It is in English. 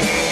Bye.